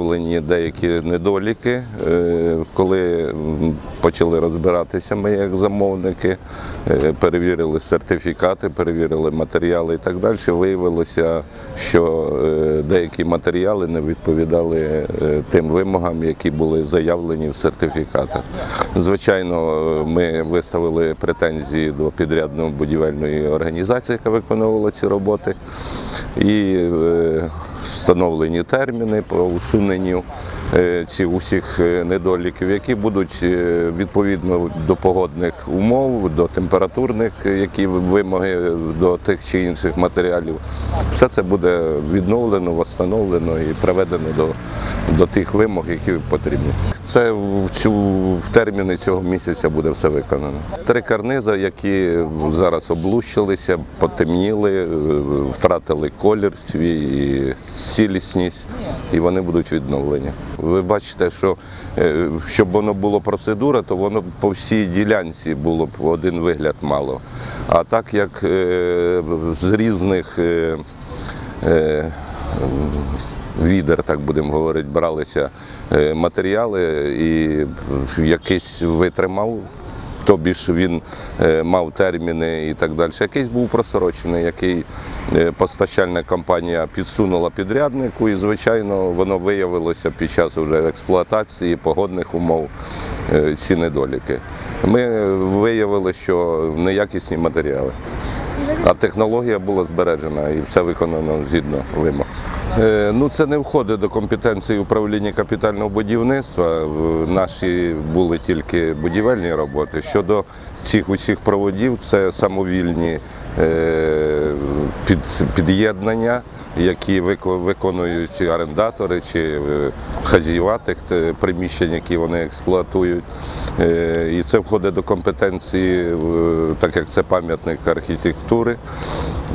travel виявлені деякі недоліки. Е, Коли почали розбиратися ми як замовники, е, перевірили сертифікати, перевірили матеріали і так далі, виявилося, що е, деякі матеріали не відповідали тим вимогам, які були заявлені в сертифікатах. Звичайно, ми виставили претензії до підрядної будівельної організації, яка виконувала ці роботи, і встановлені терміни по усуненню е, цих усіх е, недоліків, які будуть е, відповідно до погодних умов, до температурних, які вимоги до тих чи інших матеріалів. Все це буде відновлено, встановлено і приведено до, до тих вимог, які потрібні. Це в цю в терміни цього місяця буде все виконано. Три карниза, які зараз облущилися, потемніли, втратили колір свій цілісність, і вони будуть відновлені. Ви бачите, що е, щоб воно було процедура, то воно по всій ділянці було б один вигляд мало. А так як е, з різних е, відер, так будемо говорити, бралися матеріали, і якийсь витримав. Тобі ж він е, мав терміни і так далі. Якийсь був просрочений, який е, постачальна компанія підсунула підряднику, і, звичайно, воно виявилося під час вже експлуатації погодних умов е, ці недоліки. Ми виявили, що неякісні матеріали. А технологія була збережена і все виконано згідно вимог. Е, Ну, це не входить до компетенції управління капітального будівництва. Наші були тільки будівельні роботи. Щодо цих усіх проводів, це самовільні під'єднання, які вико- виконують орендатори чи е, хазяєва тих приміщень, які вони експлуатують. Е, І це входить до компетенції, е, так як це пам'ятник архітектури,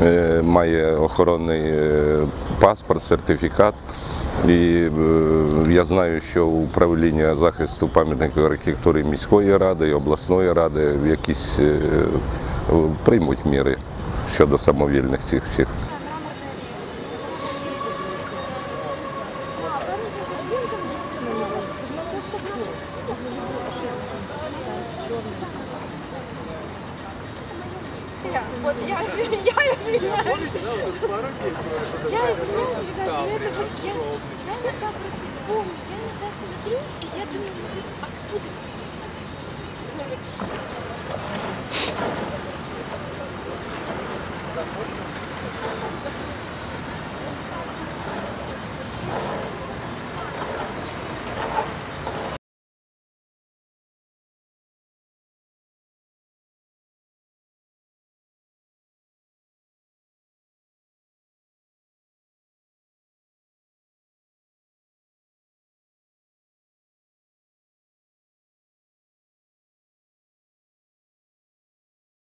е, має охоронний е, паспорт, сертифікат. І е, я знаю, що управління захисту пам'ятників архітектури міської ради і обласної ради якісь е, приймуть міри щодо самовільних цих всіх. Вот я, я извиняюсь. Я извиняюсь, ребят, но это вот я, я иногда просто помню, я иногда смотрю, и я думаю, ну вот откуда?